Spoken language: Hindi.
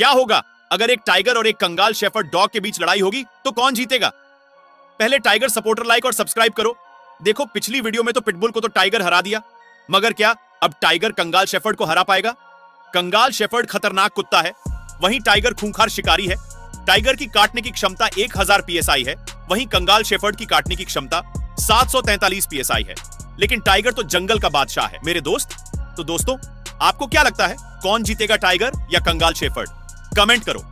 क्या होगा? अगर एक टाइगर और एक कंगाल शेफर्ड डॉग के बीच लड़ाई होगी तो कौन जीतेगा? पहले टाइगर सपोर्टर लाइक और सब्सक्राइब करो। देखो, पिछली वीडियो में तो पिटबुल को तो टाइगर हरा दिया। मगर क्या, अब टाइगर कंगाल शेफर्ड को हरा पाएगा? कंगाल शेफर्ड खतरनाक कुत्ता है। वहीं टाइगर खूंखार शिकारी है। टाइगर की काटने की क्षमता 1000 पीएसआई है। वहीं कंगाल शेफर्ड की काटने की क्षमता 743 पीएसआई है। लेकिन टाइगर तो जंगल का बादशाह है। मेरे दोस्त तो दोस्तों, आपको क्या लगता है, कौन जीतेगा टाइगर या कंगाल शेफर्ड कमेंट करो।